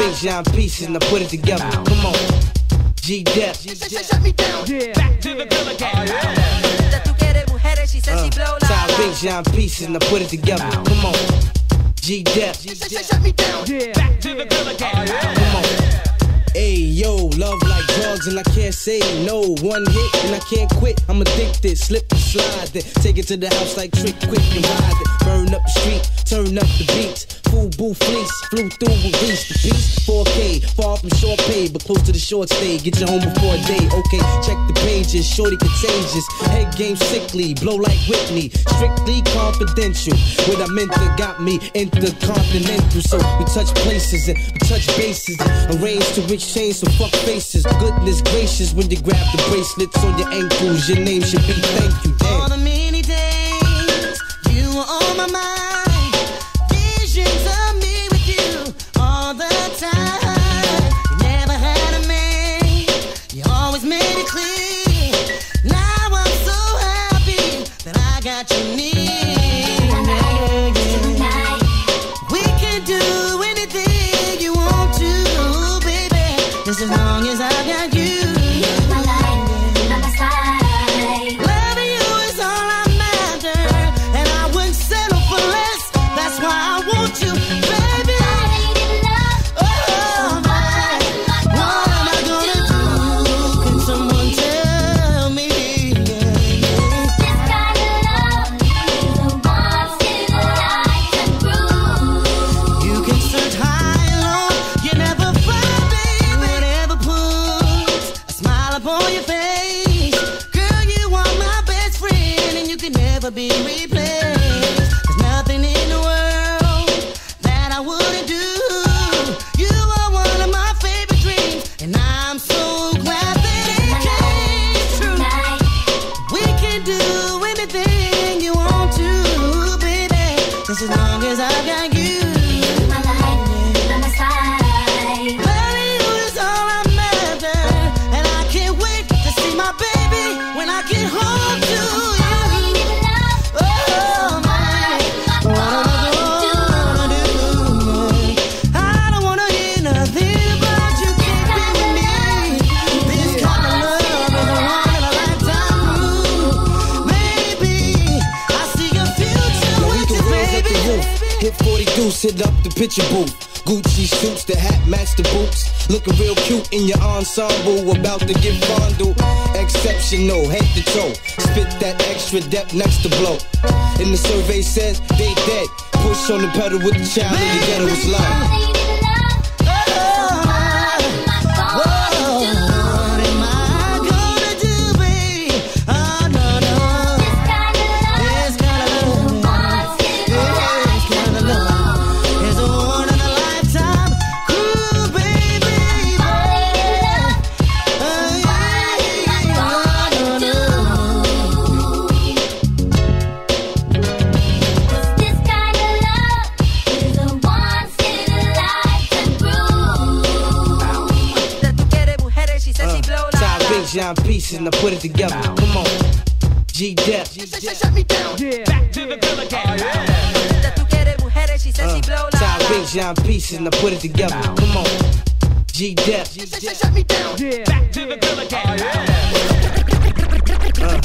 Bijan pieces and I put it together. Come on. G Dep. Shut me down. Yeah. Back to the Villa Gang. Oh, that tú quieres mujeres, she says she uh, blow la Top la. Pieces and I put it together. Come on. G Dep. Shut me down. Yeah. Back to the Villa Gang. Oh, Come on. Hey yo, love like drugs and I can't say no. One hit and I can't quit. I'm addicted. Slip and slide, then take it to the house like trick, quick and ride it. Burn up the street, turn up the beats. Boo fleece, flew through and reached the beast. 4K, far from short pay, but close to the short stay. Get you home before day. Okay, check the pages, shorty contagious. Head game sickly, blow like Whitney. Strictly confidential. What I meant to got me intercontinental. So we touch places and we touch bases. Arrange to exchange some fuck faces. Goodness gracious, when you grab the bracelets on your ankles, your name should be thank you. Damn. can't do. As long as I got deuce, hit up the picture booth. Gucci suits, the hat match the boots. Looking real cute in your ensemble, about to get fondled. Exceptional, head to toe. Spit that extra depth next to blow. And the survey says they dead. Push on the pedal with the child in the ghetto is love. John pieces and I put it together. Come on. G Dep. Shut me down. Yeah. Back to the bill again. Oh, uh, Time big John pieces and I put it together. Come on. G Dep. Shut me down. Yeah. Back to the bill again. Oh, yeah. uh.